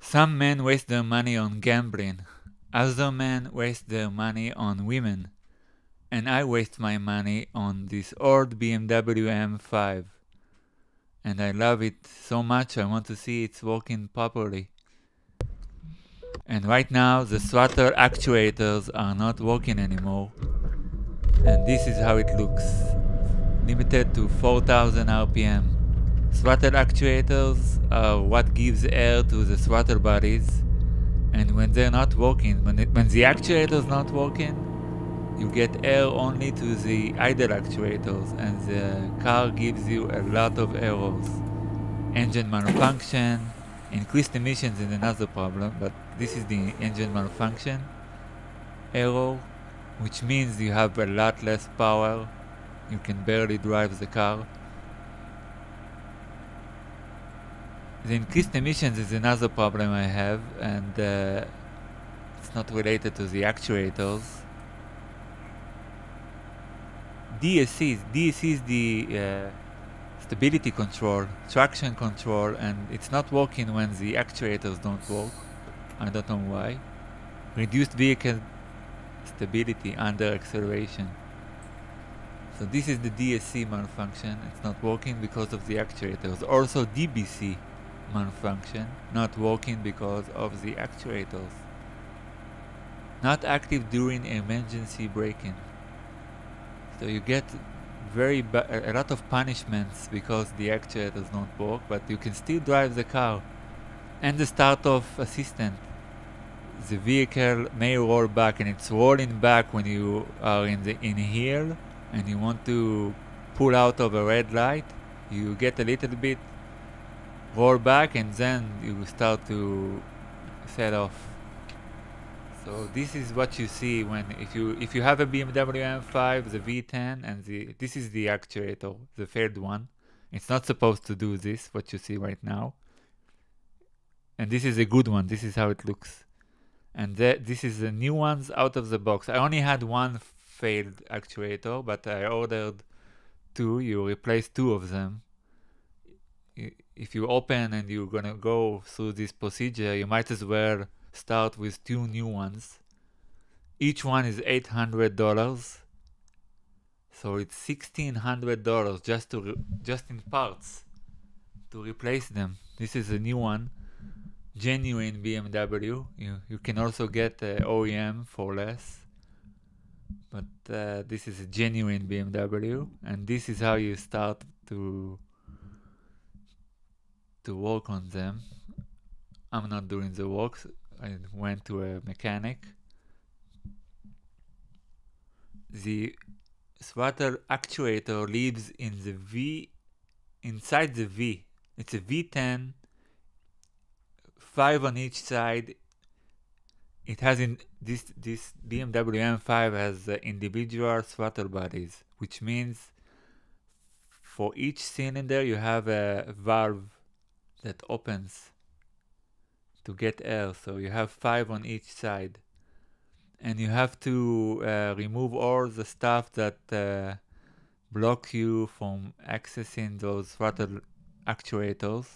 Some men waste their money on gambling. Other men waste their money on women. And I waste my money on this old BMW M5. And I love it so much I want to see it's working properly. And right now the throttle actuators are not working anymore. And this is how it looks. Limited to 4000 RPM. Throttle actuators are what gives air to the throttle bodies and when they're not working, when, it, when the actuator's not working, you get air only to the idle actuators and the car gives you a lot of errors. Engine malfunction, increased emissions is another problem, but this is the engine malfunction error, which means you have a lot less power, you can barely drive the car. The increased emissions is another problem I have, and uh, it's not related to the actuators. DSC, DSC is the uh, stability control, traction control, and it's not working when the actuators don't work. I don't know why. Reduced vehicle stability under acceleration. So this is the DSC malfunction. It's not working because of the actuators. Also DBC malfunction, not working because of the actuators. Not active during emergency braking. So you get very a lot of punishments because the actuators don't work, but you can still drive the car. And the start-off assistant. The vehicle may roll back, and it's rolling back when you are in the in here, and you want to pull out of a red light. You get a little bit roll back and then you start to set off. So this is what you see when if you if you have a BMW M5 the V10 and the this is the actuator the third one. It's not supposed to do this what you see right now. And this is a good one. This is how it looks and th this is the new ones out of the box. I only had one failed actuator but I ordered two. You replace two of them. If you open and you're gonna go through this procedure, you might as well start with two new ones. Each one is eight hundred dollars, so it's sixteen hundred dollars just to just in parts to replace them. This is a new one, genuine BMW. You you can also get uh, OEM for less, but uh, this is a genuine BMW, and this is how you start to to work on them. I'm not doing the work. I went to a mechanic. The throttle actuator lives in the V, inside the V. It's a V10, five on each side. It has in this this BMW M5 has uh, individual throttle bodies, which means for each cylinder you have a valve that opens to get air. So you have five on each side. And you have to uh, remove all the stuff that uh, block you from accessing those throttle actuators.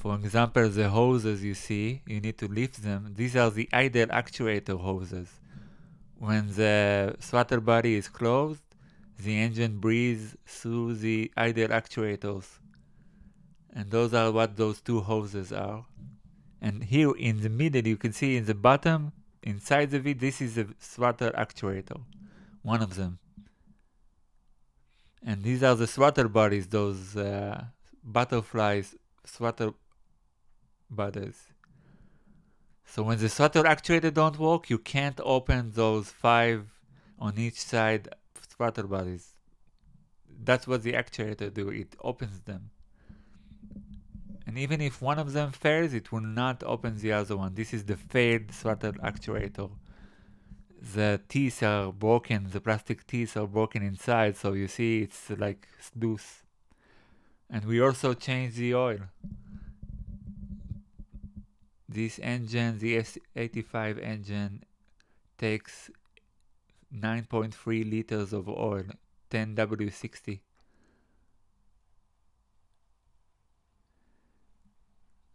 For example, the hoses you see, you need to lift them. These are the idle actuator hoses. When the throttle body is closed, the engine breathes through the idle actuators and those are what those two hoses are. And here in the middle, you can see in the bottom, inside of it, this is a throttle actuator, one of them. And these are the throttle bodies, those uh, butterflies throttle bodies. So when the throttle actuator don't work, you can't open those five on each side throttle bodies. That's what the actuator do, it opens them. And even if one of them fails, it will not open the other one. This is the failed throttle actuator. The teeth are broken, the plastic teeth are broken inside, so you see it's like loose. And we also changed the oil. This engine, the S85 engine, takes 9.3 liters of oil, 10W60.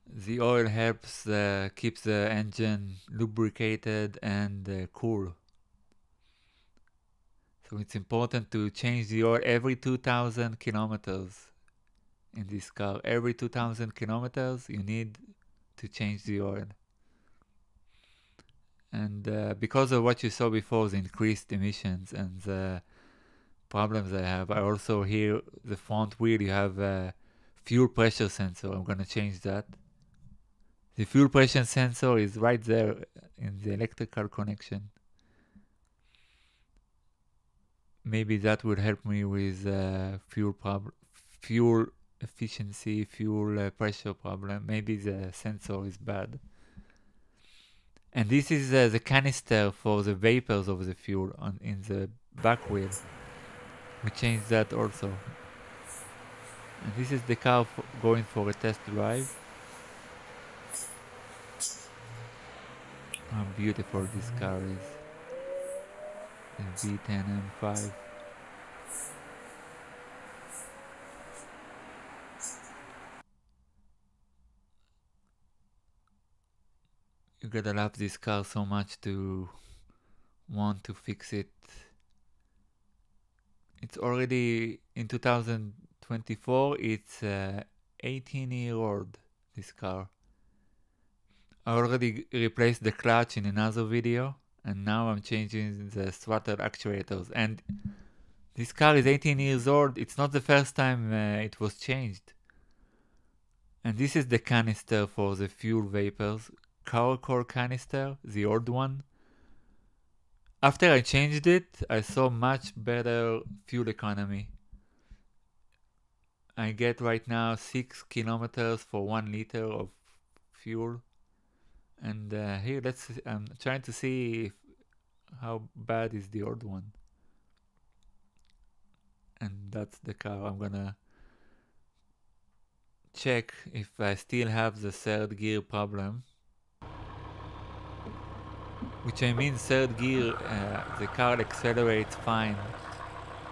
The oil helps uh, keeps the engine lubricated and uh, cool. So it's important to change the oil every 2000 kilometers in this car. Every 2000 kilometers you need to change the oil. And uh, because of what you saw before, the increased emissions and the problems I have, I also hear the front wheel you have a fuel pressure sensor. I'm gonna change that. The fuel pressure sensor is right there in the electrical connection. Maybe that would help me with uh, fuel problem, fuel efficiency, fuel uh, pressure problem. Maybe the sensor is bad. And this is uh, the canister for the vapors of the fuel on in the back wheel. We changed that also. And this is the car going for a test drive. How beautiful this car is. The V10 M5. You gotta love this car so much to want to fix it. It's already in 2024, it's uh, 18 year old, this car. I already replaced the clutch in another video and now I'm changing the throttle actuators and this car is 18 years old it's not the first time uh, it was changed and this is the canister for the fuel vapors Charcoal canister the old one. After I changed it I saw much better fuel economy. I get right now 6 kilometers for 1 liter of fuel. And uh, here let's i'm trying to see if, how bad is the old one. And that's the car. I'm gonna check if i still have the third gear problem which i mean third gear uh, the car accelerates fine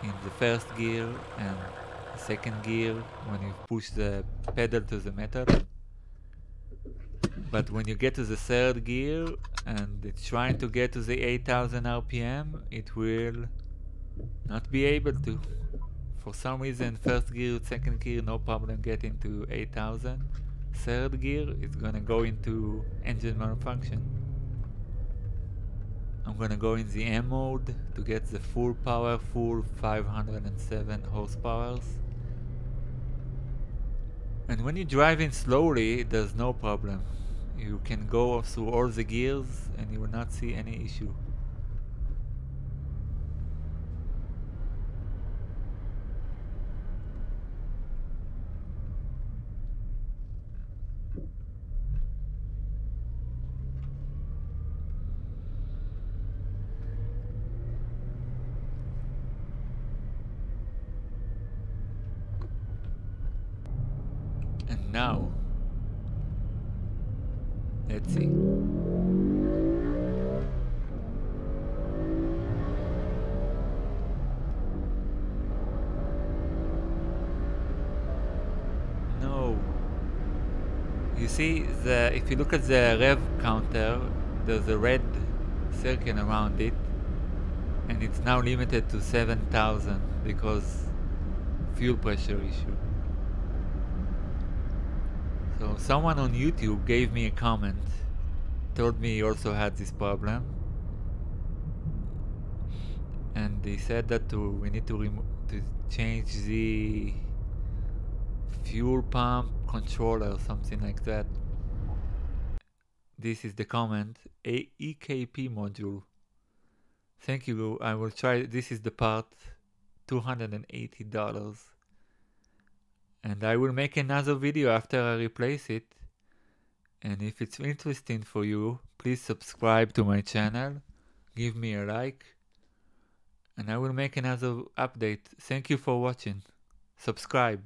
in the first gear and the second gear when you push the pedal to the metal. But when you get to the third gear and it's trying to get to the 8000 rpm it will not be able to. For some reason first gear second gear no problem getting to 8000 third gear is gonna go into engine malfunction I'm gonna go in the M mode to get the full power full 507 horsepower and when you're driving slowly there's no problem you can go through all the gears and you will not see any issue. And now Let's see. No. You see, the if you look at the rev counter, there's a red circle around it, and it's now limited to 7,000 because fuel pressure issue. So someone on YouTube gave me a comment, told me he also had this problem, and they said that to, we need to to change the fuel pump controller or something like that. This is the comment, a EKP module. Thank you, I will try, this is the part, $280 and I will make another video after I replace it. And if it's interesting for you please subscribe to my channel. Give me a like. And I will make another update. Thank you for watching. Subscribe